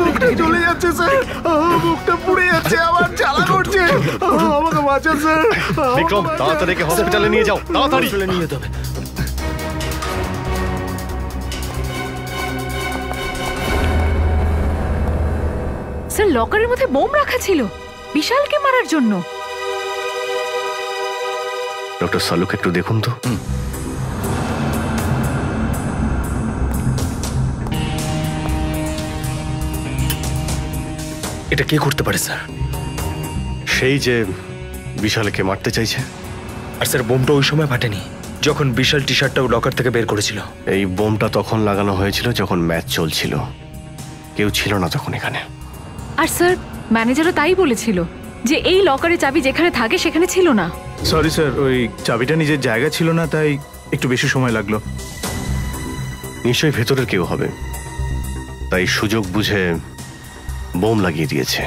মুখটা চলে যাচ্ছে স্যার। মুখটা পুড়ে যাচ্ছে আমার জ্বালা করছে। আমাকে বাঁচান স্যার। বিক্রম তাড়াতাড়ি হসপিটালে নিয়ে যাও। তাড়াতাড়ি। নিয়ে যেতে হবে। স্যার লকারের মধ্যে বোম রাখা ছিল। বিশালকে মারার জন্য। ডক্টর সালুক একটু দেখুন তো। এটা কে করতে পারে স্যার? সেই যে বিশালকে মারতে চাইছে। আর স্যার বোমটা ওই সময় ফাটেনি যখন বিশাল টি শার্টটা লকার থেকে বের করেছিল। এই বোমটা তখন লাগানো হয়েছিল যখন ম্যাচ চলছিল। কেউ ছিল না তখন এখানে। আর স্যার ম্যানেজারও তাই বলেছিল যে এই লকারে চাবি যেখানে থাকে সেখানে ছিল না। সরি স্যার ওই চাবিটা নিজের জায়গা ছিল না তাই একটু বেশি সময় লাগল। নিশ্চয়ই ভেতরের কেউ হবে। তাই সুযোগ বুঝে বোম লাগিয়ে দিয়েছে।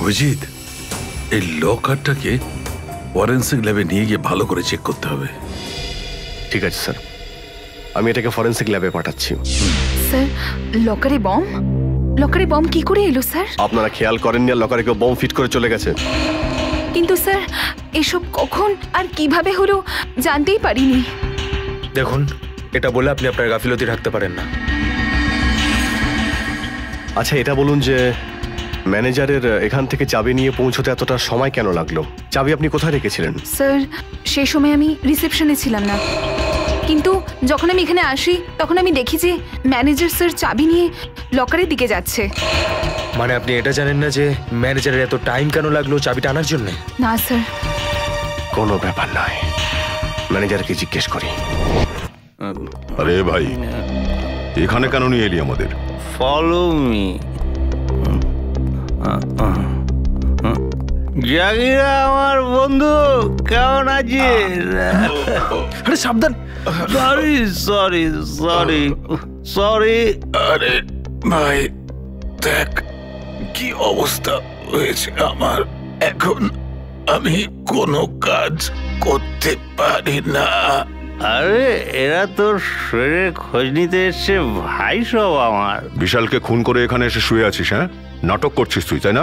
অভিজিৎ এই লকারটাকে ফরেন্সিক ল্যাবে নিয়ে গিয়ে ভালো করে চেক করতে হবে। ঠিক আছে স্যার আমি এটাকে ফরেন্সিক ল্যাবে পাঠাচ্ছি। স্যার লকারে বম লকারে বম কি করে এলো স্যার? আপনারা খেয়াল করেননি আর লকারে কেউ বোম ফিট করে চলে গেছে। কিন্তু স্যার এসব কখন আর কীভাবে হলো জানতেই পারিনি। দেখুন এটা বলে আপনি আপনার গাফিলতি রাখতে পারেন না। আচ্ছা এটা বলুন যে ম্যানেজারের এখান থেকে চাবি নিয়ে পৌঁছতে এতটা সময় কেন লাগল? চাবি আপনি কোথায় রেখেছিলেন? স্যার সেই সময় আমি রিসেপশনে ছিলাম না। কিন্তু যখন আমি এখানে আসি তখন আমি দেখি যে ম্যানেজার স্যার চাবি নিয়ে লকারের দিকে যাচ্ছে। মানে আপনি এটা জানেন না যে ম্যানেজারের এত টাইম কেন লাগল চাবিটা আনার জন্য? না স্যার কোনো ব্যাপার নয়। ম্যানেজারকে জিজ্ঞেস করি। আরে ভাই এখানে কেন নিয়ে এলি আমাদের? ফলো মি জাগিরা আমার বন্ধু কেমন আছিস? আরে সাবধান। সরি সরি সরি সরি আরে ভাই দেখ কি অবস্থা হয়েছে আমার। এখন আমি কোনো কাজ করতে পারি না। আরে এরা তোর শরীরে খোঁজ নিতে এসছে ভাই সব আমার। বিশালকে খুন করে এখানে এসে শুয়ে আছিস হ্যাঁ? নাটক করছিস তুই তাই না?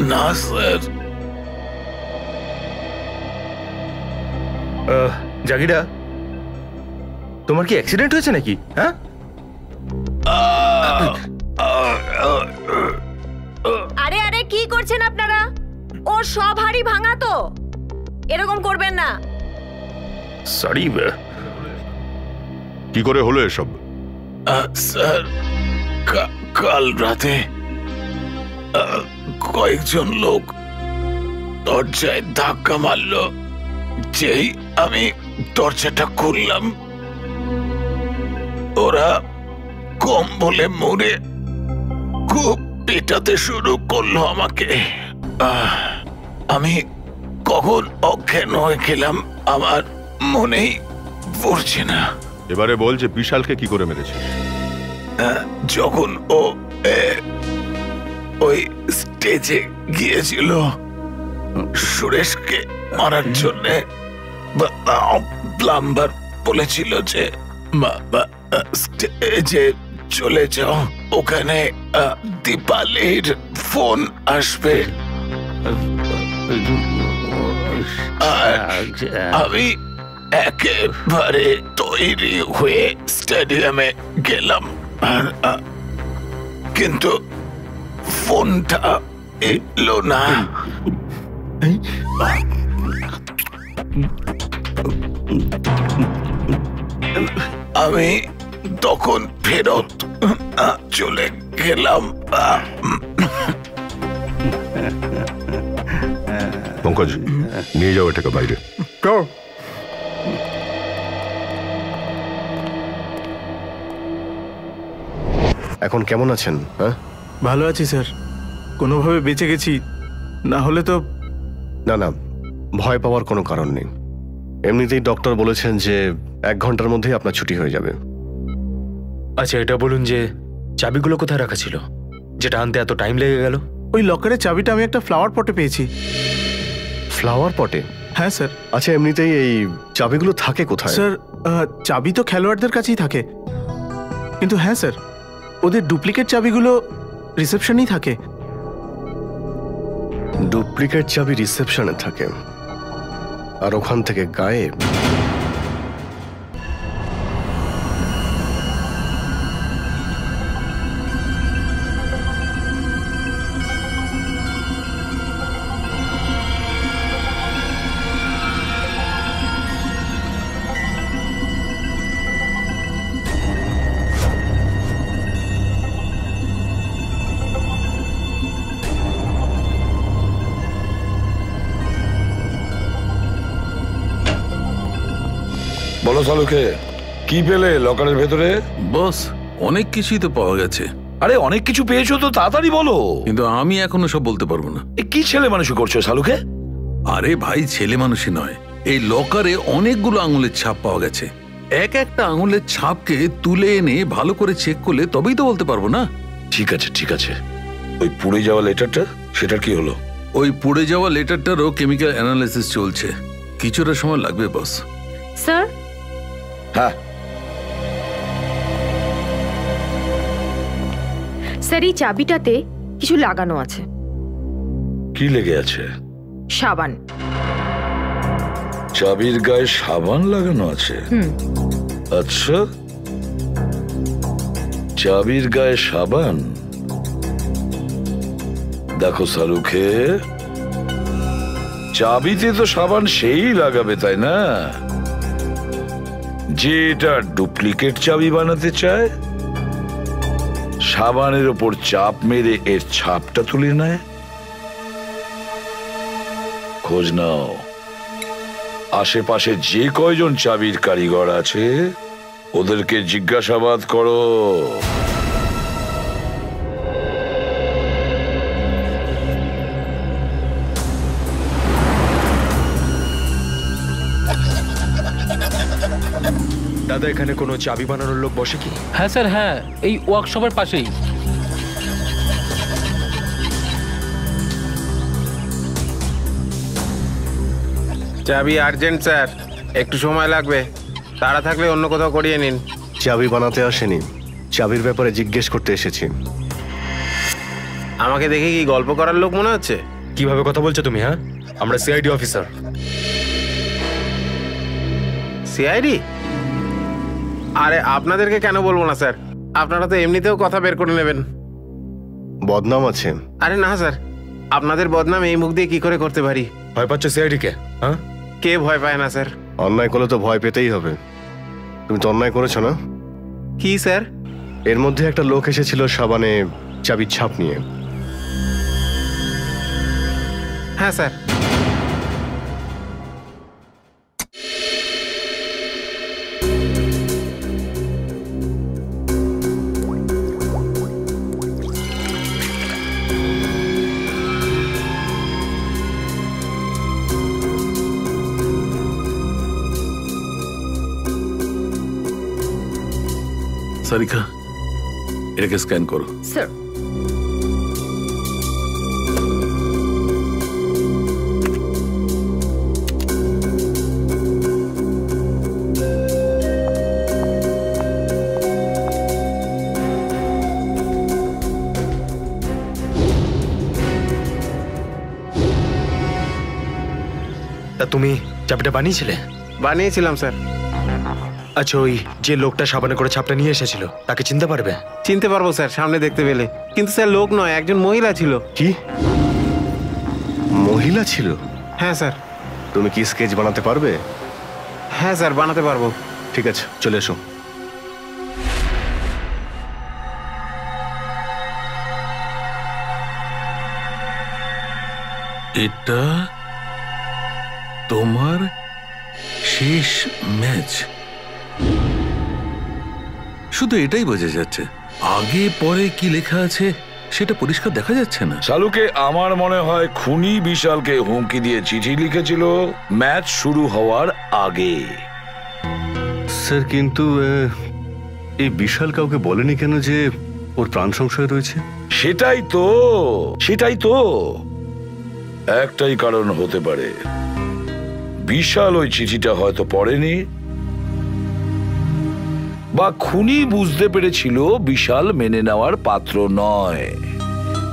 না স্যার। আহ, জাগিরা তোমার কি অ্যাক্সিডেন্ট হয়েছে নাকি হ্যাঁ? আরে আরে কি করছেন আপনারা? ওর সব হাড়ি ভাঙা তো। এরকম করবেন না। সরি কি করে হলো এসব? স্যার কাল রাতে কয়েকজন লোক দরজায় ধাক্কা মারল, যেই আমি দরজাটা খুললাম। ওরা কম বলে মুড়ে খুব পেটাতে শুরু করল আমাকে। আমি কখন অজ্ঞান হয়ে গেলাম আমার মনেই পড়ছে না। এবারে বল যে বিশালকে কি করে মেরেছে। যখন ও ওই স্টেজে গিয়েছিল সুরেশকে মারার জন্য প্লাম্বার বলেছিল যে স্টেজে চলে যাও। ওখানে দীপালির ফোন আসবে। আমি একেবারে তৈরি হয়ে স্টেডিয়ামে গেলাম। আর কিন্তু ফোনটা এলো না। আমি তখন ফেরত চলে গেলাম। পঙ্কজ নিয়ে যাও এটাকে বাইরে। এখন কেমন আছেন হ্যাঁ? ভালো আছি স্যার। কোনোভাবে বেঁচে গেছি না হলে তো না না ভয় পাওয়ার কোনো কারণ নেই। এমনিতেই ডক্টর বলেছেন যে এক ঘণ্টার মধ্যেই আপনার ছুটি হয়ে যাবে। আচ্ছা এটা বলুন যে চাবিগুলো কোথায় রাখা ছিল? যেটা আনতে এত টাইম লেগে গেল? ওই লকারের চাবিটা আমি একটা ফ্লাওয়ার পটে পেয়েছি। ফ্লাওয়ার পটে হ্যাঁ স্যার। আচ্ছা এমনিতেই এই চাবিগুলো থাকে কোথায়? স্যার চাবি তো খেলোয়াড়দের কাছেই থাকে। কিন্তু হ্যাঁ স্যার ওদের ডুপ্লিকেট চাবিগুলো রিসেপশনেই থাকে। ডুপ্লিকেট চাবি রিসেপশনে থাকে। আর ওখান থেকে গায়েব। সালুকে কি পেলে লকারের ভেতরে? বস অনেক কিছুই তো পাওয়া গেছে। আরে অনেক কিছু পেয়েছ তো তাড়াতাড়ি বলো। কিন্তু আমি এখনও সব বলতে পারব না। কি ছেলে মানুষ করছ সালুকে আরে ভাই ছেলে মানুষই নয়। এই লকারে অনেকগুলো আঙুলের ছাপ পাওয়া গেছে। এক একটা আঙুলের ছাপকে তুলে এনে ভালো করে চেক করলে তবেই তো বলতে পারব না? ঠিক আছে ঠিক আছে। ওই পুড়ে যাওয়া লেটারটা সেটার কি হলো? ওই পুড়ে যাওয়া লেটারটারও কেমিক্যাল অ্যানালাইসিস চলছে। কিছুটা সময় লাগবে বস। স্যার হ্যাঁ স্যার এই চাবিটাতে কিছু লাগানো আছে। কি লেগে আছে? সাবান। চাবির গায়ে সাবান লাগানো আছে? আচ্ছা। চাবির গায়ে সাবান? দেখো সালুখে চাবিতে তো সাবান সেই লাগাবে তাই না? যে এটা ডুপ্লিকেট চাবি বানাতে চায়, সাবানের ওপর চাপ মেরে এর ছাপটা তুলে নেয়। খোঁজ নাও। আশেপাশে যে কয়জন চাবির কারিগর আছে, ওদেরকে জিজ্ঞাসাবাদ করো। দাদা এখানে কোনো চাবি বানানোর লোক বসে কি? হ্যাঁ স্যার হ্যাঁ এই ওয়ার্কশপের পাশেই। চাবি আর্জেন্ট স্যার। একটু সময় লাগবে। তাড়া থাকলে অন্য কোথাও করিয়ে নিন। চাবি বানাতে আসেনি। চাবির ব্যাপারে জিজ্ঞেস করতে এসেছি। আমাকে দেখে কি গল্প করার লোক মনে হচ্ছে? কীভাবে কথা বলছো তুমি হ্যাঁ? আমরা সিআইডি অফিসার সিআইডি আরে আপনাদেরকে কেন বলব না স্যার? আপনারা তো এমনিতেও কথা বের করে নেবেন। বদনাম আছে। আরে না স্যার। আপনাদের বদনাম এই মুখ দিয়ে কি করে করতে পারি? ভয় পাচ্ছ সিআইডি কে? হ্যাঁ? কে ভয় পায় না স্যার? অন্যায় করলে তো ভয় পেতেই হবে। তুমি তো অন্যায় করেছ না? কি স্যার? এর মধ্যে একটা লোক এসেছিল সাবানে চাবির ছাপ নিয়ে। হ্যাঁ স্যার। সারিকা এটাকে স্ক্যান করো স্যার তা তুমি চাবিটা বানিয়েছিলে বানিয়েছিলাম স্যার আচ্ছা ওই যে লোকটা সাবানে করে ছাপটা নিয়ে এসেছিল তাকে চিনতে পারবে? চিনতে পারব স্যার সামনে দেখতে পেলে। কিন্তু স্যার লোক নয় একজন মহিলা ছিল। কি? মহিলা ছিল? হ্যাঁ স্যার। তুমি কি স্কেচ বানাতে পারবে? হ্যাঁ স্যার বানাতে পারব। ঠিক আছে চলে এসো। এটা তোমার শেষ ম্যাচ। শুধু এটাই বোঝা যাচ্ছে। আগে পরে কি লেখা আছে সেটা পরিষ্কার দেখা যাচ্ছে না। শালুকে আমার মনে হয় খুনি বিশালকে হুমকি দিয়ে চিঠি লিখেছিল ম্যাচ শুরু হওয়ার আগে। স্যার কিন্তু এই বিশাল কাউকে বলেনি কেন যে ওর প্রাণ সংশয় রয়েছে? সেটাই তো সেটাই তো। একটাই কারণ হতে পারে। বিশাল ওই চিঠিটা হয়তো পড়েনি বা খুনি বুঝতে পেরেছিল বিশাল মেনে নেওয়ার পাত্র নয়।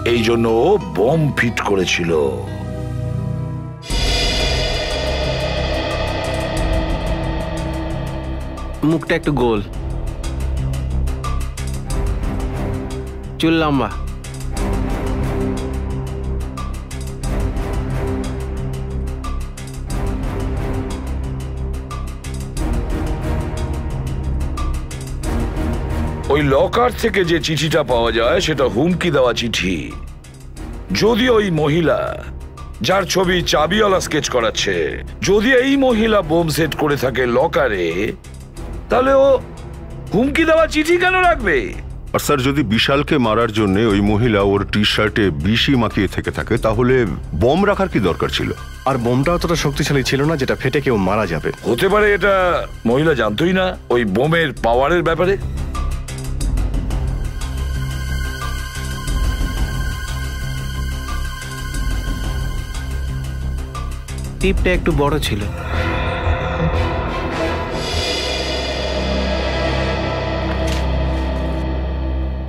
এই জন্য বোম ফিট করেছিল। মুখটা একটু গোল। চুল লম্বা। ওই লকার থেকে যে চিঠিটা পাওয়া যায় সেটা হুমকি দেওয়া চিঠি। যদি ওই মহিলা যার ছবি চাবিওয়ালা স্কেচ করাচ্ছে যদি এই মহিলা বোম সেট করে থাকে লকারে তাহলে ও হুমকি দেওয়া চিঠি কেন রাখবে? আর স্যার যদি বিশালকে মারার জন্য ওই মহিলা ওর টি শার্টে বিষি মাখিয়ে থেকে থাকে তাহলে বম রাখার কি দরকার ছিল? আর বোমটা অতটা শক্তিশালী ছিল না যেটা ফেটে কেউ মারা যাবে। হতে পারে এটা মহিলা জানতোই না ওই বোমের পাওয়ারের ব্যাপারে। টিপটা একটু বড় ছিল।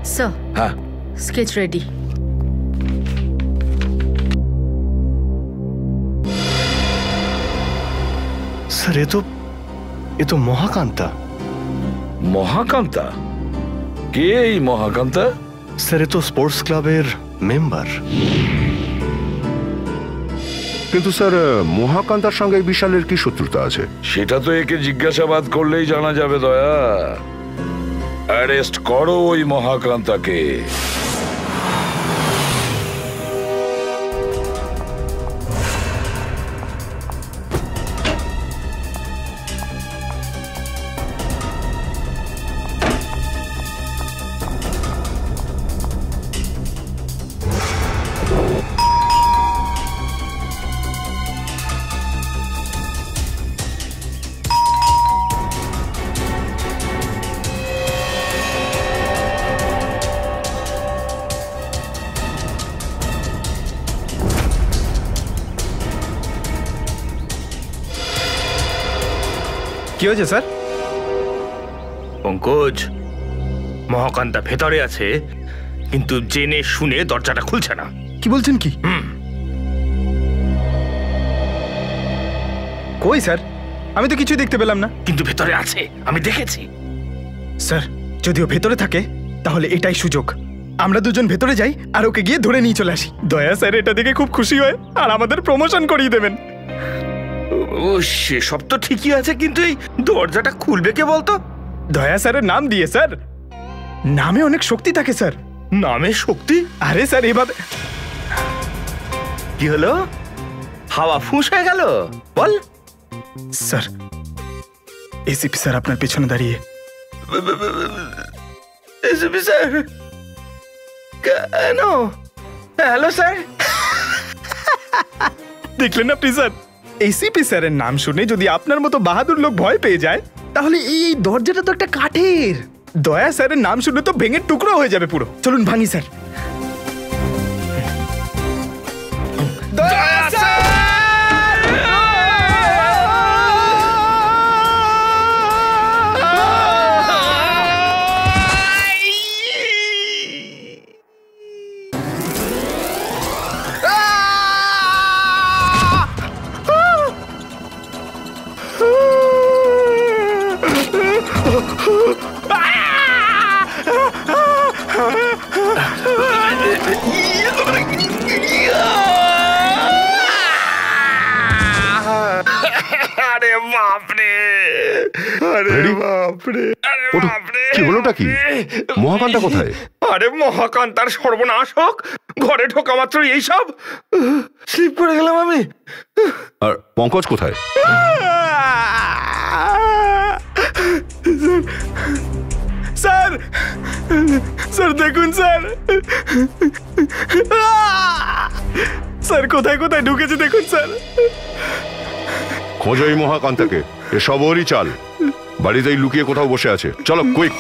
স্যার হ্যাঁ। Sketch ready. স্যার এ তো এ তো মহাকান্তা। মহাকান্তা? কে এই মহাকান্তা? স্যার এ তো স্পোর্টস ক্লাবের মেম্বার। কিন্তু স্যার মহাকান্তার সঙ্গে বিশালের কি শত্রুতা আছে? সেটা তো একে জিজ্ঞাসাবাদ করলেই জানা যাবে, দয়া। অ্যারেস্ট করো ওই মহাকান্তাকে। কি হয়েছে স্যার? পঙ্কজ মহাকান্তা ভেতরে আছে কিন্তু জেনে শুনে দরজাটা খুলছে না। কি বলছেন কি? কই স্যার? আমি তো কিছুই দেখতে পেলাম না। কিন্তু ভেতরে আছে আমি দেখেছি। স্যার যদিও ভেতরে থাকে তাহলে এটাই সুযোগ। আমরা দুজন ভেতরে যাই আর ওকে গিয়ে ধরে নিয়ে চলে আসি। দয়া স্যার এটা দেখে খুব খুশি হয় আর আমাদের প্রমোশন করিয়ে দেবেন। ও সেসব তো ঠিকই আছে কিন্তু এই দরজাটা খুলবে কে বলতো? দয়া স্যারের নাম দিয়ে স্যার। নামে অনেক শক্তি থাকে স্যার। নামে শক্তি? আরে স্যার এভাবে কি হলো? হাওয়া ফুঁস হয়ে গেল? বল। স্যার এসিপি স্যার আপনার পেছনে দাঁড়িয়ে। এসবি স্যার কেন? Hello sir. দেখলেন আপনি স্যার? এসিপি স্যারের নাম শুনে যদি আপনার মতো বাহাদুর লোক ভয় পেয়ে যায়, তাহলে এই দরজাটা তো একটা কাঠের। দয়া স্যারের নাম শুনে তো ভেঙে টুকরো হয়ে যাবে পুরো। চলুন ভাঙি, স্যার। মহাকান্তা কোথায়? আরে মহাকান্তার সর্বনাশ হোক। ঘরে ঢোকা মাত্র এইসব স্লিপ করে গেলাম আমি। আর পঙ্কজ কোথায়? স্যার স্যার দেখুন স্যার। স্যার কোথায় কোথায় ঢুকেছে দেখুন স্যার। খোঁজো এই মহাকান্তাকে এসব ওরই চাল। বাড়িতেই লুকিয়ে কোথাও বসে আছে। চলো কুইক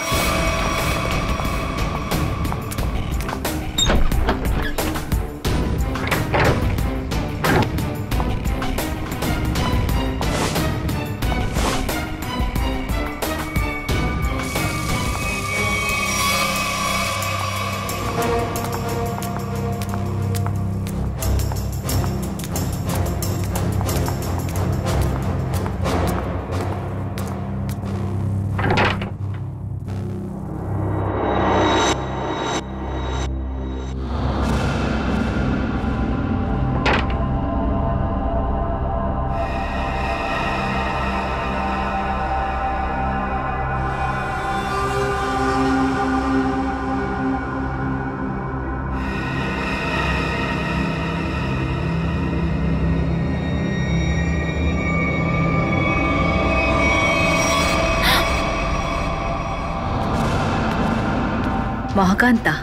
মহাকান্তা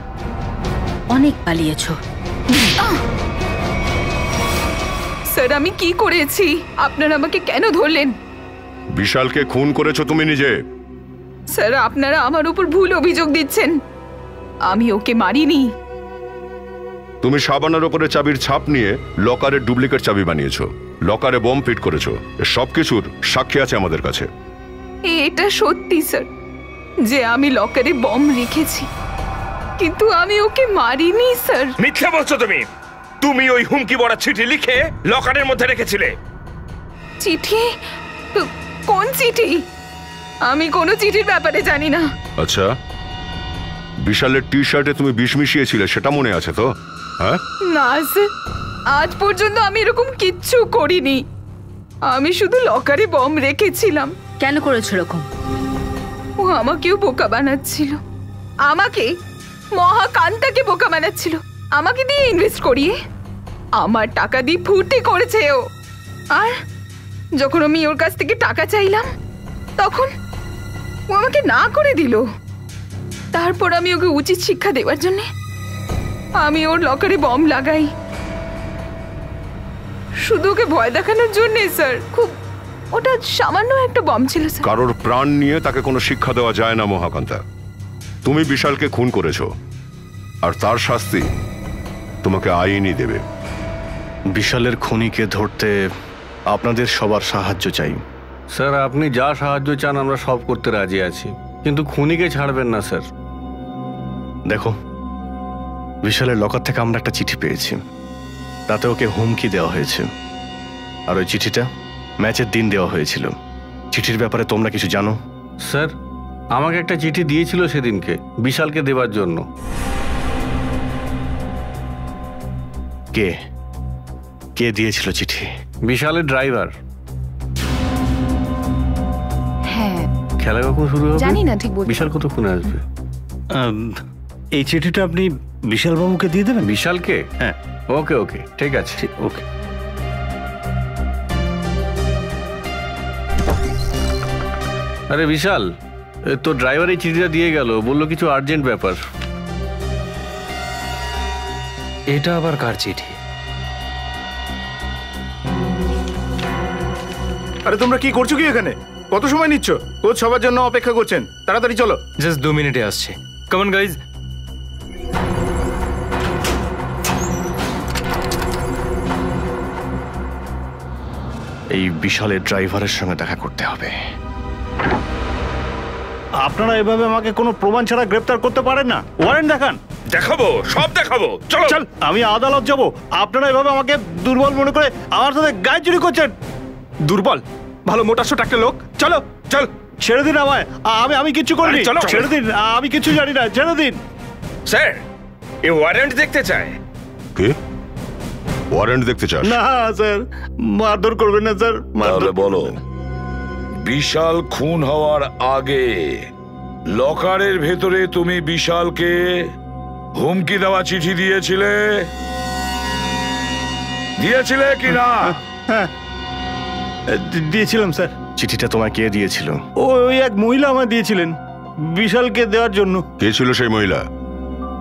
অনেক পালিয়েছো। স্যার আমি কি করেছি? আপনারা আমাকে কেন ধরলেন? বিশালকে খুন করেছ তুমি নিজে। স্যার আপনারা আমার উপর ভুল অভিযোগ দিচ্ছেন। আমি ওকে মারিনি। তুমি সাবানার ওপরে চাবির ছাপ নিয়ে লকারের ডুপ্লিকেট চাবি বানিয়েছো। লকারে বোম ফিট করেছ। সব কিছুর সাক্ষী আছে আমাদের কাছে। এটা সত্যি স্যার যে আমি লকারে বম রেখেছি। কিন্তু আমি ওকে মারিনি স্যার। মিথ্যা বলছো তুমি। তুমি ওই হুমকি বড়া চিঠি লিখে লকারের মধ্যে রেখেছিলে। চিঠি? কোন চিঠি? আমি কোনো চিঠির ব্যাপারে জানি না। আচ্ছা বিশালের টি শার্টে তুমি বিষ মিশিয়েছিলে সেটা মনে আছে তো? হ্যাঁ? না স্যার। আজ পর্যন্ত আমি এরকম কিচ্ছু করিনি। আমি শুধু লকারে বম রেখেছিলাম। কেন করেছ এরকম? ও আমাকেও বোকা বানাচ্ছিল। আমাকে মহাকান্তাকে বোকা বানাচ্ছিল। আমাকে দিয়ে ইনভেস্ট করিয়ে। আমার টাকা দিয়ে ফুর্তি করেছে ও। আর যখন আমি ওর কাছ থেকে টাকা চাইলাম, তখন ও আমাকে না করে দিল। তারপর আমি ওকে উচিত শিক্ষা দেওয়ার জন্য আমি ওর লকারে বম লাগাই। শুধু ওকে ভয় দেখানোর জন্যে, স্যার। খুব ওটা সামান্য একটা বম ছিল কারোর প্রাণ নিয়ে তাকে কোনো শিক্ষা দেওয়া যায় না, মহাকান্তা। তুমি বিশালকে খুন করেছ আর তার শাস্তি তোমাকে আইনই দেবে। বিশালের খুনিকে ধরতে আপনাদের সবার সাহায্য চাই। স্যার আপনি যা সাহায্য চান আমরা সব করতে রাজি আছি। কিন্তু খুনিকে ছাড়বেন না স্যার। দেখো বিশালের লকার থেকে আমরা একটা চিঠি পেয়েছি। তাতে ওকে হুমকি দেওয়া হয়েছে। আর ওই চিঠিটা ম্যাচের দিন দেওয়া হয়েছিল। চিঠির ব্যাপারে তোমরা কিছু জানো? স্যার আমাকে একটা চিঠি দিয়েছিল সেদিনকে বিশালকে দেওয়ার জন্য। কে? কে দিয়েছিল চিঠি? বিশালের ড্রাইভার। হ্যাঁ। খেলা কখন শুরু হবে? জানি না ঠিক বলতে বিশাল কতক্ষণে আসবে? এই চিঠিটা আপনি বিশালবাবুকে দিয়ে দেবেন? বিশালকে? হ্যাঁ। ওকে ওকে ঠিক আছে। ওকে। আরে বিশাল তোর ড্রাইভার এই চিঠিটা দিয়ে গেল বলল কিছু আর্জেন্ট ব্যাপার। এটা আবার কার চিঠি? আরে তোমরা কি করছ কি এখানে? কত সময় নিচ্ছ? কোচ সবার জন্য অপেক্ষা করছেন। তাড়াতাড়ি চলো। জাস্ট দু মিনিটে আসছে। কমন গাইজ এই বিশালের ড্রাইভারের সঙ্গে দেখা করতে হবে। আপনারা এভাবে আমাকে কোনো প্রমাণ ছাড়া গ্রেপ্তার করতে পারেন না। ওয়ারেন্ট দেখান। দেখাবো সব দেখাবো। চলো। চল আমি আদালত যাব। আপনারা এভাবে আমাকে দুর্বল মনে করে আমার সাথে গায়ে চুরি করছেন। দুর্বল ভালো মোটা সোটা একটা লোক। চলো চল। ছেড়ে দিন আমায়। আমি আমি কিচ্ছু করিনি। চলো। ছেড়ে দিন। আমি কিছু জানি না। ছেড়ে দিন। স্যার এ ওয়ারেন্ট দেখতে চায়। কে? ওয়ারেন্ট দেখতে চাস? না স্যার। মারধর করবেন না স্যার। তাহলে বলো। বিশাল খুন হওয়ার আগে লকারের ভেতরে তুমি বিশালকে হুমকি দেওয়া চিঠি দিয়েছিলে? দিয়েছিলে কি না? হ্যাঁ দিয়েছিলাম স্যার। চিঠিটা তোমায় কে দিয়েছিল? ও- ওই এক মহিলা আমায় দিয়েছিলেন বিশালকে দেওয়ার জন্য। কে ছিল সেই মহিলা?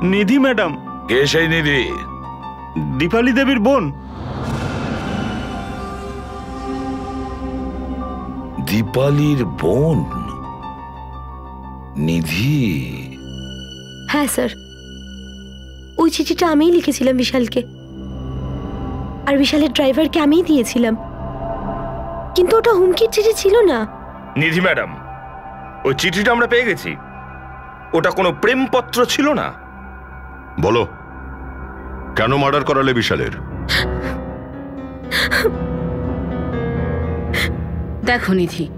নিধি ম্যাডাম। কে সেই নিধি? দীপালি দেবীর বোন। দীপালির বোন। নিধি। হ্যাঁ স্যার। ওই চিঠিটা আমিই লিখেছিলাম বিশালকে। আর বিশালের ড্রাইভারকে আমিই দিয়েছিলাম। কিন্তু ওটা হুমকির চিঠি ছিল না। নিধি ম্যাডাম ওই চিঠিটা আমরা পেয়ে গেছি। ওটা কোনো প্রেমপত্র ছিল না। বলো কেন মার্ডার করালে বিশালের? দেখো নিধি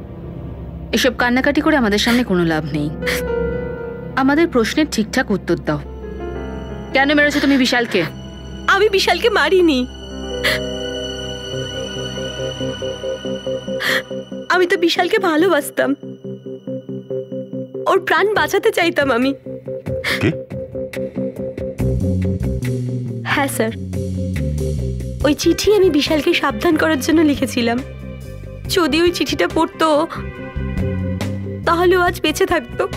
এসব কান্নাকাটি করে আমাদের সামনে কোনো লাভ নেই। আমাদের প্রশ্নের ঠিকঠাক উত্তর দাও। কেন মেরেছো তুমি বিশালকে? আমি বিশালকে মারিনি। আমি তো বিশালকে ভালোবাসতাম। ওর প্রাণ বাঁচাতে চাইতাম আমি। হ্যাঁ স্যার। ওই চিঠি আমি বিশালকে সাবধান করার জন্য লিখেছিলাম। যদি ওই চিঠিটা পড়তো তাহলে ও আজ বেঁচে থাকতো।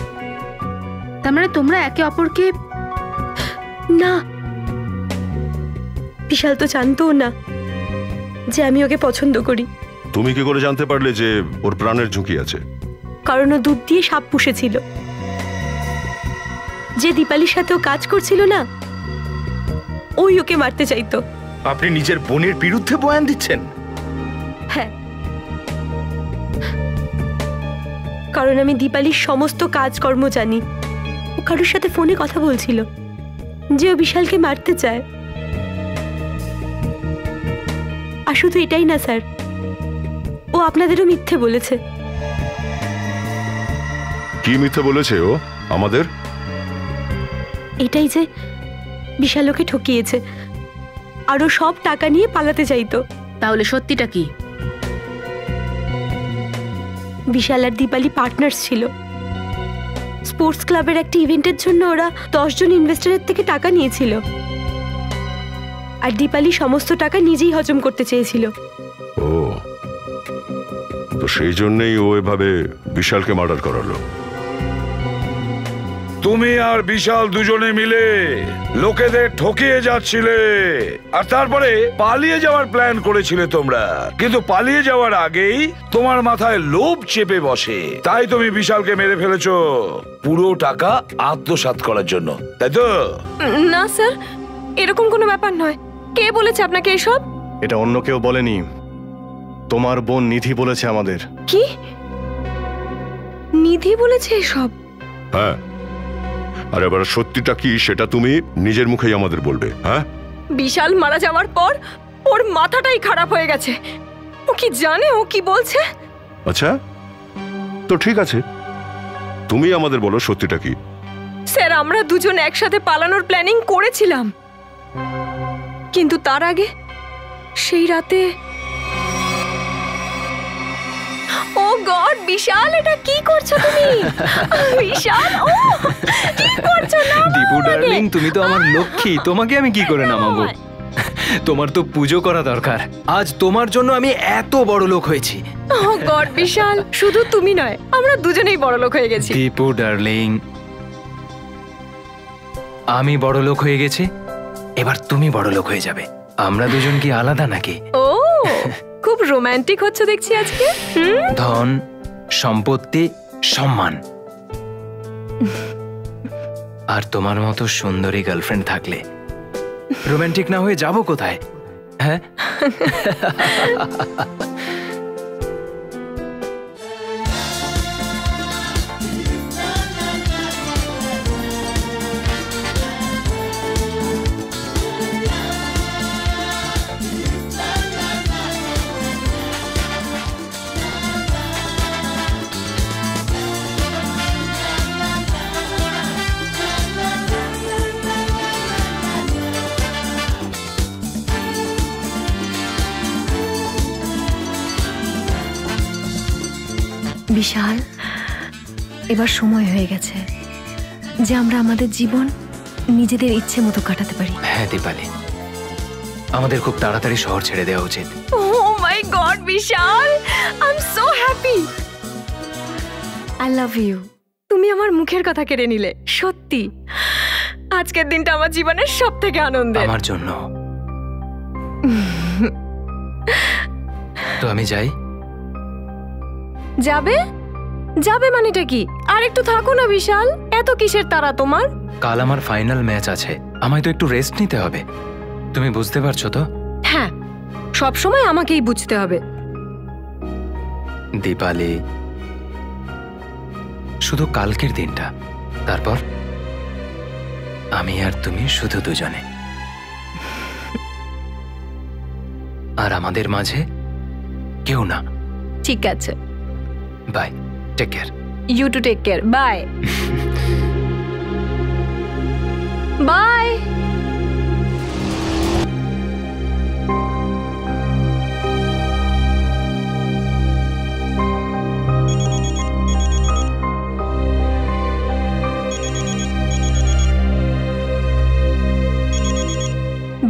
তার মানে তোমরা একে অপরকে না বিশাল তো জানতো না যে আমি ওকে পছন্দ করি। তুমি কি করে জানতে পারলে যে ওর প্রাণের ঝুঁকি আছে? কারণ ও দুধ দিয়ে সাপ পুষেছিল। যে দীপালির সাথে ও কাজ করছিল না ওই ওকে মারতে চাইতো। আপনি নিজের বোনের বিরুদ্ধে বয়ান দিচ্ছেন? হ্যাঁ। কারণ আমি দীপালির সমস্ত কাজকর্ম জানি। ও কারোর সাথে ফোনে কথা বলছিল। যে ও বিশালকে মারতে চায়। আর শুধু এটাই না স্যার। ও আপনাদেরও মিথ্যে বলেছে। কি মিথ্যে বলেছে ও? আমাদের? এটাই যে বিশাল ওকে ঠকিয়েছে। আরও সব টাকা নিয়ে পালাতে চাইতো। তাহলে সত্যিটা কি? বিশাল আর দীপালি পার্টনার্স ছিল। স্পোর্টস ক্লাবের একটা ইভেন্টের জন্য ওরা দশজন ইনভেস্টরের থেকে টাকা নিয়েছিল। আর দীপালি সমস্ত টাকা নিজেই হজম করতে চেয়েছিল। ও। তো সেই জন্যই ও এভাবে বিশালকে মার্ডার করালো। তুমি আর বিশাল দুজনে মিলে লোকেদের ঠকিয়ে যাচ্ছিলে। আর তারপরে পালিয়ে যাওয়ার প্ল্যান করেছিলে তোমরা। কিন্তু পালিয়ে যাওয়ার আগেই তোমার মাথায় লোভ চেপে বসে। তাই তুমি বিশালকে মেরে ফেলেছো পুরো টাকা আত্মসাৎ করার জন্য। তাই তো? না স্যার এরকম কোনো ব্যাপার নয়। কে বলেছে আপনাকে এসব? এটা অন্য কেউ বলেনি। তোমার বোন নিধি বলেছে আমাদের। কি? নিধি বলেছে এসব? হ্যাঁ। আর এবার সত্যিটা কি সেটা তুমি নিজের মুখেই আমাদের বলবে হ্যাঁ? বিশাল মারা যাওয়ার পর ওর মাথাটাই খারাপ হয়ে গেছে। ও কি জানে ও কি বলছে? আচ্ছা তো ঠিক আছে। তুমি আমাদের বলো সত্যিটা কি। স্যার আমরা দুজন একসাথে পালানোর প্ল্যানিং করেছিলাম। কিন্তু তার আগে সেই রাতে গড বিশাল এটা কি করছ তুমি? বিশাল ও কি করছ? না দীপু ডার্লিং তুমি তো আমার লক্ষ্মী তোমাকে আমি কি করে নামাবো? তোমার তো পুজো করা দরকার। আজ তোমার জন্য আমি এত বড় লোক হয়েছি। ও গড বিশাল শুধু তুমি নয় আমরা দুজনেই বড় লোক হয়ে গেছি। দীপু ডার্লিং আমি বড় লোক হয়ে গেছি এবার তুমি বড় লোক হয়ে যাবে। আমরা দুজন কি আলাদা নাকি? ও রোমান্টিক হচ্ছে দেখছি আজকে ধন সম্পত্তি সম্মান। আর তোমার মতো সুন্দরী গার্লফ্রেন্ড থাকলে। রোমান্টিক না হয়ে যাব কোথায়? হ্যাঁ? বিশাল। এবার সময় হয়ে গেছে যে আমরা আমাদের জীবন নিজেদের ইচ্ছে মতো কাটাতে পারি। হ্যাঁ দীপালি। আমাদের খুব তাড়াতাড়ি শহর ছেড়ে দেওয়া উচিত। ও my god Vishal! I am so happy I love you তুমি আমার মুখের কথা কেড়ে নিলে সত্যি। আজকের দিনটা আমার জীবনের সব থেকে আনন্দের। আমার জন্য। তো আমি যাই। যাবে? যাবে মানেটা কি? আর একটু থাকো না বিশাল। এত কিসের তারা তোমার? কাল আমার ফাইনাল ম্যাচ আছে। আমায় তো একটু রেস্ট নিতে হবে। তুমি বুঝতে পারছ তো? হ্যাঁ সব সময় আমাকেই বুঝতে হবে। দীপালি। শুধু কালকের দিনটা। তারপর? আমি আর তুমি শুধু দুজনে। আর আমাদের মাঝে কেউ না। ঠিক আছে। Bye. Take care you too take care bye bye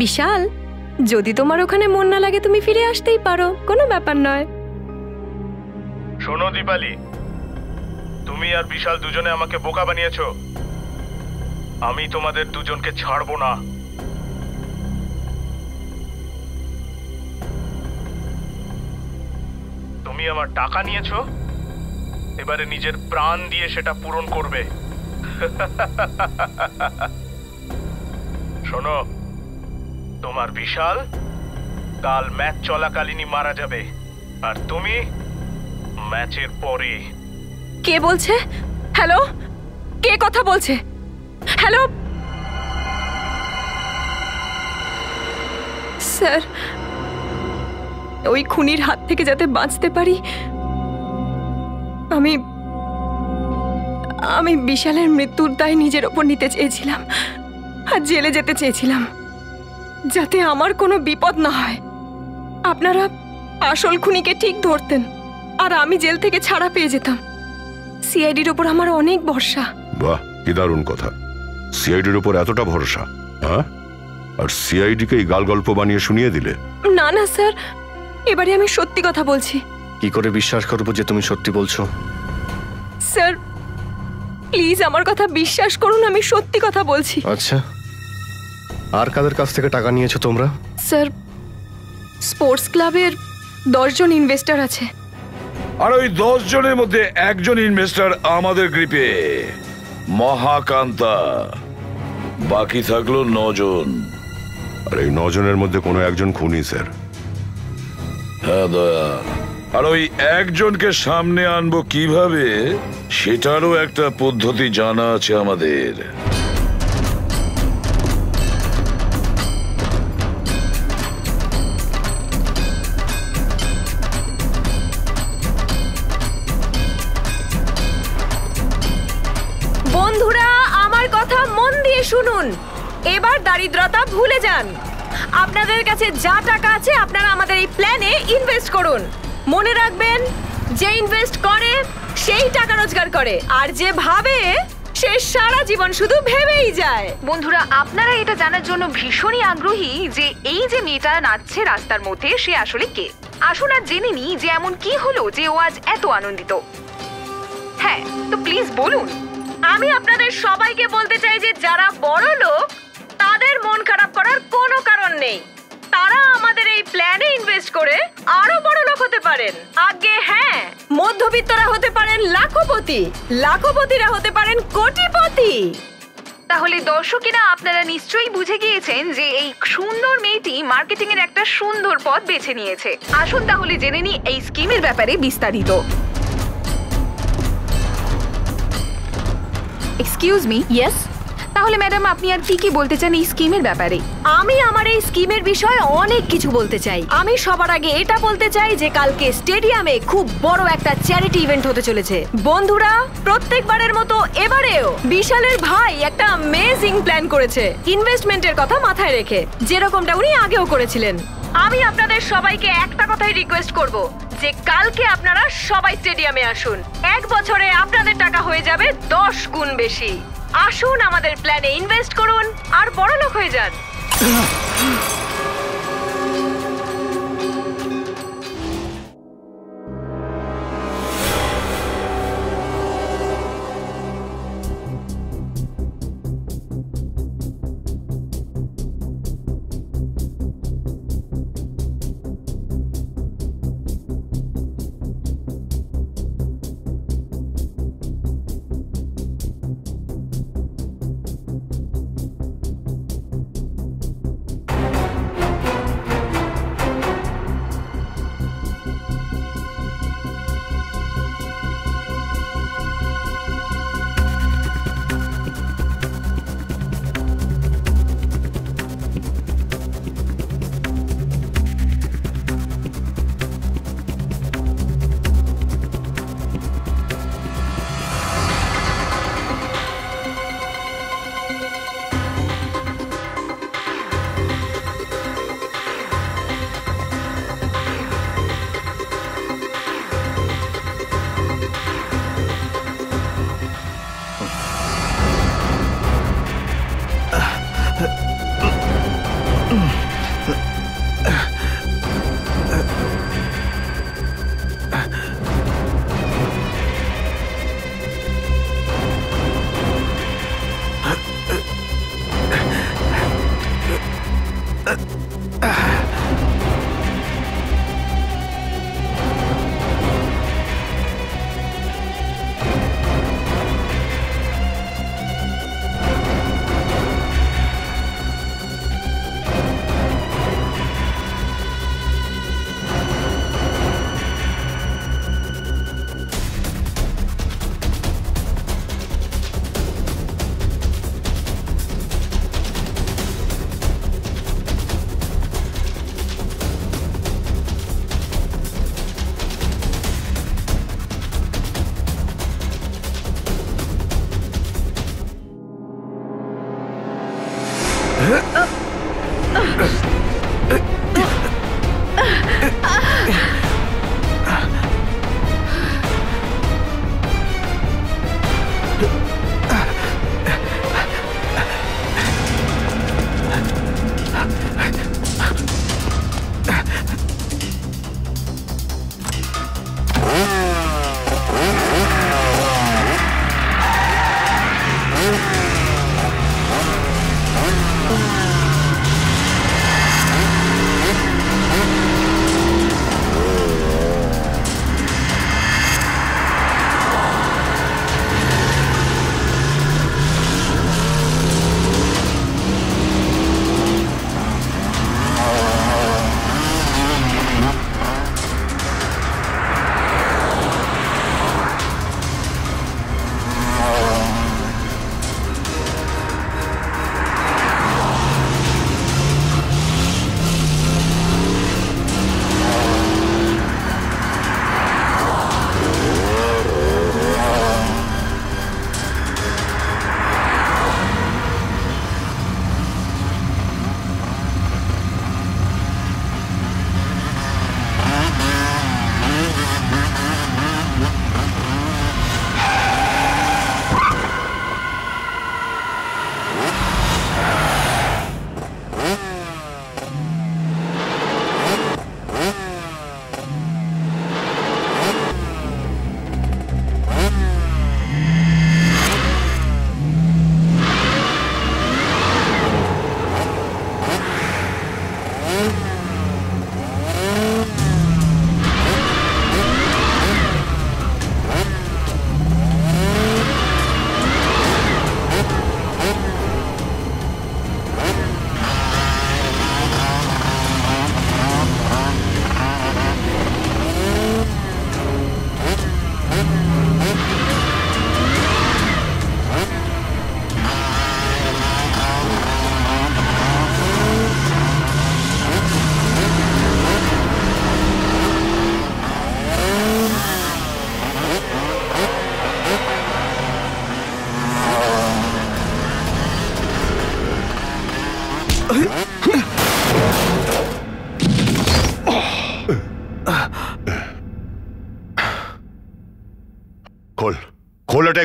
Vishal যদি তোমার ওখানে মন না লাগে তুমি ফিরে আসতেই পারো। কোনো ব্যাপার নয়। শোনো দীপালি তুমি আর বিশাল দুজনে আমাকে বোকা বানিয়েছো। আমি তোমাদের দুজনকে ছাড়বো না। তুমি আমার টাকা নিয়েছো? এবারে নিজের প্রাণ দিয়ে সেটা পূরণ করবে। শোনো, তোমার বিশাল কাল ম্যাচ চলাকালীনই মারা যাবে। আর তুমি ম্যাচের পরে কে বলছে? হ্যালো? কে কথা বলছে? হ্যালো? স্যার, ওই খুনির হাত থেকে যাতে বাঁচতে পারি, আমি আমি বিশালের মৃত্যুর দায় নিজের ওপর নিতে চেয়েছিলাম, আর জেলে যেতে চেয়েছিলাম, যাতে আমার কোনো বিপদ না হয়। আপনারা আসল খুনিকে ঠিক ধরতেন, আর আমি জেল থেকে ছাড়া পেয়ে যেতাম। সিআইডির ওপর আমার অনেক ভরসা। বাহ কি দারুণ কথা। সিআইডির উপর এতটা ভরসা হ্যাঁ? আর সিআইডিকে এই গাল গল্প বানিয়ে শুনিয়ে দিলে? না না স্যার। এবারে আমি সত্যি কথা বলছি। কি করে বিশ্বাস করব যে তুমি সত্যি বলছো? স্যার প্লিজ আমার কথা বিশ্বাস করুন আমি সত্যি কথা বলছি। আচ্ছা। আর কাদের কাছ থেকে টাকা নিয়েছো তোমরা? স্যার স্পোর্টস ক্লাবের দশজন ইনভেস্টর আছে। আর ওই দশ জনের মধ্যে একজন ইনভেস্টর আমাদের গ্রিপে মহাকান্তা। বাকি থাকল নজন। আর এই নজনের মধ্যে কোনো একজন খুনি স্যার। হ্যাঁ দয়া। আর ওই একজনকে সামনে আনব কীভাবে সেটারও একটা পদ্ধতি জানা আছে আমাদের। দারিদ্রতা ভুলে যান। আপনাদের কাছে যা টাকা আছে, আপনারা আমাদের এই প্ল্যানে ইনভেস্ট করুন। মনে রাখবেন, যে ইনভেস্ট করে, সেই টাকা রোজগার করে। আর যে ভাবে, সে সারা জীবন শুধু ভেবেই যায়। বন্ধুরা, আপনারা এটা জানার জন্য ভীষণই আগ্রহী যে এই যে মেয়েটা নাচছে রাস্তার মধ্যে, সে আসলে কে? আসুন আর জেনে নি যে এমন কি হলো যে ও আজ এত আনন্দিত। হ্যাঁ তো প্লিজ বলুন। আমি আপনাদের সবাইকে বলতে চাই যে যারা বড় লোক তাদের মন খারাপ করার কোনো কারণ নেই। তারা আমাদের এই প্ল্যানে ইনভেস্ট করে আরও বড় লোক হতে পারেন। আগে হ্যাঁ মধ্যবিত্তরা হতে পারেন লাখপতি, লাখপতিরা হতে পারেন কোটিপতি। তাহলে দর্শকেরা আপনারা নিশ্চয়ই বুঝে গিয়েছেন যে এই সুন্দর মেয়েটি মার্কেটিং এর একটা সুন্দর পথ বেছে নিয়েছে। আসুন তাহলে জেনে নি এই স্কিমের ব্যাপারে বিস্তারিত। এক্সকিউজ মি ইয়েস তাহলে ম্যাডাম, আপনি আর কি কি বলতে চান এই স্কিমের ব্যাপারে? আমি আমার এই স্কিমের বিষয়ে অনেক কিছু বলতে চাই। আমি সবার আগে এটা বলতে চাই যে কালকে স্টেডিয়ামে খুব বড় একটা চ্যারিটি ইভেন্ট হতে চলেছে। বন্ধুরা, প্রত্যেকবারের মতো এবারেও বিশালের ভাই একটা অ্যামেজিং প্ল্যান করেছে। ইনভেস্টমেন্টের কথা মাথায় রেখে। যেরকমটা উনি আগেও করেছিলেন। আমি আপনাদের সবাইকে একটা কথাই রিকোয়েস্ট করব, যে কালকে আপনারা সবাই স্টেডিয়ামে আসুন। এক বছরে আপনাদের টাকা হয়ে যাবে দশ গুণ বেশি। আসুন আমাদের প্ল্যানে ইনভেস্ট করুন আর বড়লোক হয়ে যান।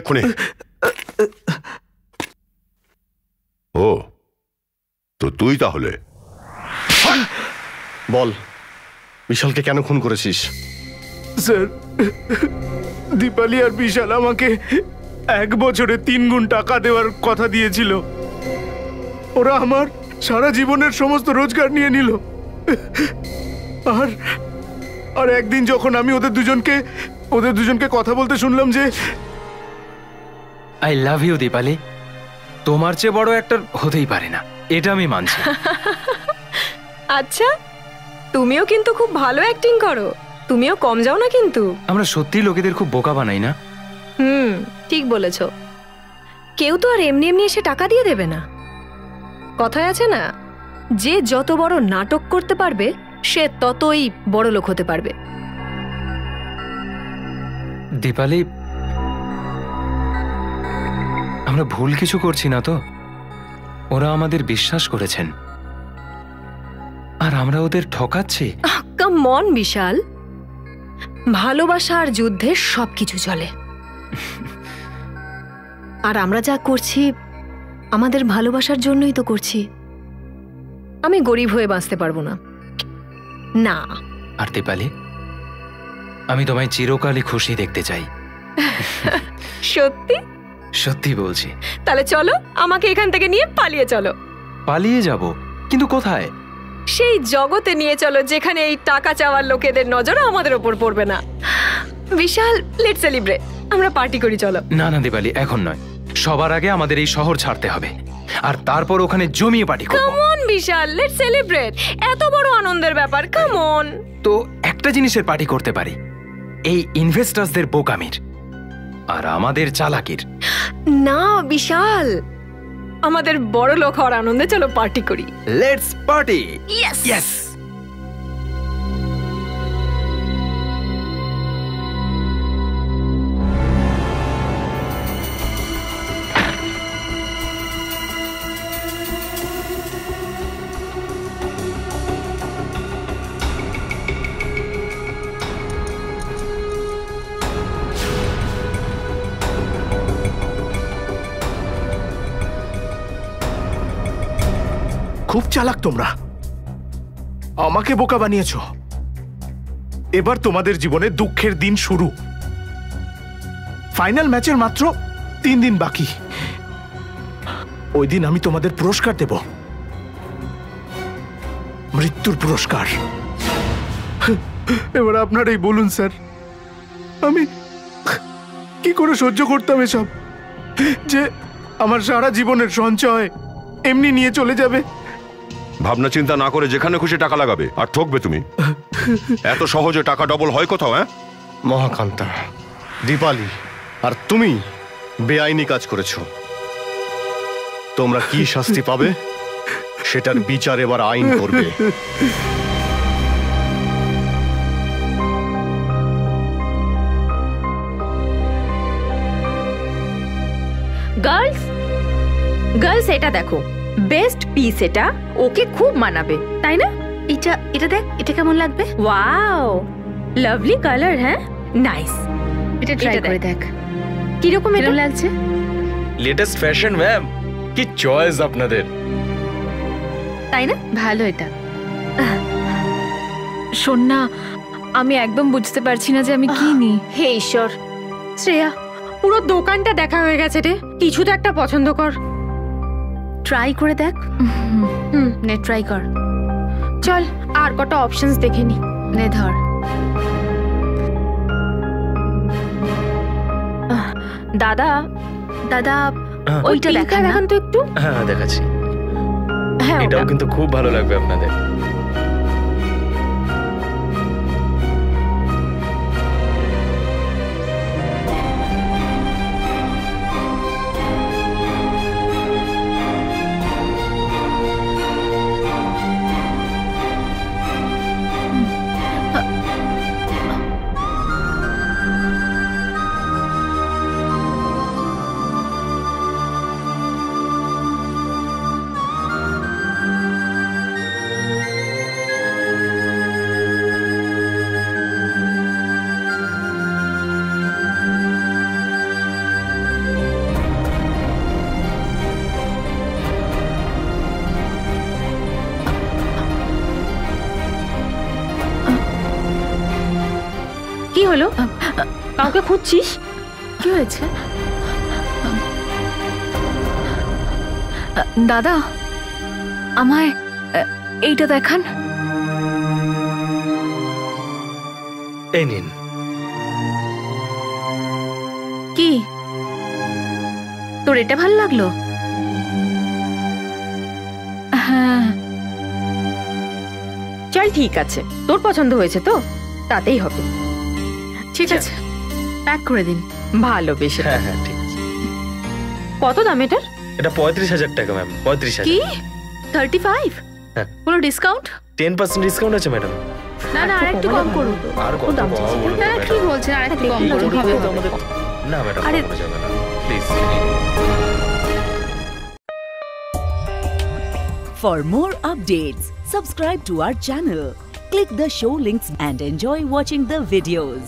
এক্ষুনি। ও তো তুই তাহলে। বল বিশালকে কেন খুন করেছিস? স্যার দীপালি আর বিশাল আমাকে এক বছরে তিন গুণ টাকা দেওয়ার কথা দিয়েছিল। ওরা আমার সারা জীবনের সমস্ত রোজগার নিয়ে নিল। আর আর একদিন যখন আমি ওদের দুজনকে ওদের দুজনকে কথা বলতে শুনলাম যে আই লাভ ইউ দীপালি তোমার চেয়ে বড় একটা হতেই পারে না। এটা আমি মানছি। আচ্ছা তুমিও কিন্তু খুব ভালো অ্যাক্টিং করো। তুমিও কম যাও না কিন্তু। আমরা সত্যি লোকেদের খুব বোকা বানাই না? হুম ঠিক বলেছ। কেউ তো আর এমনি এমনি এসে টাকা দিয়ে দেবে না। কথায় আছে না যে যত বড় নাটক করতে পারবে সে ততই বড় লোক হতে পারবে। দীপালি আমরা ভুল কিছু করছি না তো? ওরা আমাদের বিশ্বাস করেছেন। আর আমরা ওদের ঠকাচ্ছি? মন বিশাল। ভালোবাসা আর যুদ্ধে সবকিছু চলে। আর আমরা যা করছি আমাদের ভালোবাসার জন্যই তো করছি। আমি গরিব হয়ে বাঁচতে পারব না। না। আর দীপালি আমি তোমায় চিরকালই খুশি দেখতে চাই। সত্যি? সত্যি বলছি। তাহলে চলো আমাকে এখান থেকে নিয়ে পালিয়ে চলো। পালিয়ে যাব? কিন্তু কোথায়? সেই জগতে নিয়ে চলো যেখানে এই টাকা চাওয়ার লোকেদের নজর আমাদের ওপর পড়বে না। বিশাল লেট সেলিব্রেট আমরা পার্টি করি চলো। না না দীপালি এখন নয়। সবার আগে আমাদের এই শহর ছাড়তে হবে। আর তারপর ওখানে জমিয়ে পার্টি করব। Come on Vishal let celebrate এত বড় আনন্দের ব্যাপার কাম অন তো একটা জিনিসের পার্টি করতে পারি। এই ইনভেস্টার্সদের বোকামির। আর আমাদের চালাকির। না বিশাল। আমাদের বড় লোক হওয়ার আনন্দে চলো পার্টি করি। লেটস পার্টি ইয়েস ইয়েস খুব চালাক তোমরা। আমাকে বোকা বানিয়েছ। এবার তোমাদের জীবনে দুঃখের দিন শুরু। ফাইনাল ম্যাচের মাত্র তিন দিন বাকি। ওই দিন আমি তোমাদের পুরস্কার দেব। মৃত্যুর পুরস্কার। এবার আপনারাই বলুন, স্যার। আমি কি করে সহ্য করতাম এসব? যে আমার সারা জীবনের সঞ্চয় এমনি নিয়ে চলে যাবে। ভাবনা চিন্তা না করে যেখানে খুশি টাকা লাগাবে আর ঠকবে তুমি। এত সহজে টাকা ডবল হয় কোথাও হ্যাঁ? মহাকান্তা দীপালি আর তুমি বেআইনি কাজ করেছ। তোমরা কি শাস্তি পাবে? সেটার বিচার এবার আইন করবে। গার্লস গার্লস এটা দেখো। বেস্ট পিস এটা ওকে খুব মানাবে তাই না? এটা এটা দেখ এটা কেমন লাগবে? ওয়াও লাভলি কালার হ্যাঁ? নাইস এটা ট্রাই করে দেখ। কীরকম এটা? লাগছে? লেটেস্ট ফ্যাশন ম্যাম কি চয়েস আপনাদের? তাই না? ভালো এটা। শোন না আমি একদম বুঝতে পারছি না যে আমি কি নি হে ঈশ্বর। শ্রেয়া পুরো দোকানটা দেখা হয়ে গেছে রে। কিছু তো একটা পছন্দ কর। ট্রাই করে দেখ। হুম নে ট্রাই কর। চল আর কটা অপশনস দেখে নি। নে ধর। দাদা দাদা ওইটা দেখা দেখান না। দেখান তো একটু? হ্যাঁ দেখাচ্ছি। হ্যাঁ এটাও ওটা। কিন্তু খুব ভালো লাগবে আপনাদের। হলো? কাউকে খুঁজছিস? কি হয়েছে? দাদা আমায় এইটা দেখান। এই নিন। কি? তোর এটা ভালো লাগল? হ্যাঁ। চল ঠিক আছে তোর পছন্দ হয়েছে তো? তাতেই হবে। ঠিক আছে প্যাক করে দিন। ভালো বেশ। হ্যাঁ হ্যাঁ ঠিক আছে। কত দাম এটার? এটা পঁয়ত্রিশ হাজার টাকা ম্যাম পঁয়ত্রিশ কি? থার্টি ফাইভ হ্যাঁ। কোনো ডিসকাউন্ট টেন পার্সেন্ট ডিসকাউন্ট আছে ম্যাডাম না না আর একটু কম করুন। আর কত বলুন না না কি বলছেন আর একটু কম করুন। হবে তো হবে। আমাদের। না ম্যাডাম আরে- please For more updates, subscribe to our channel, click the show links and enjoy watching the videos.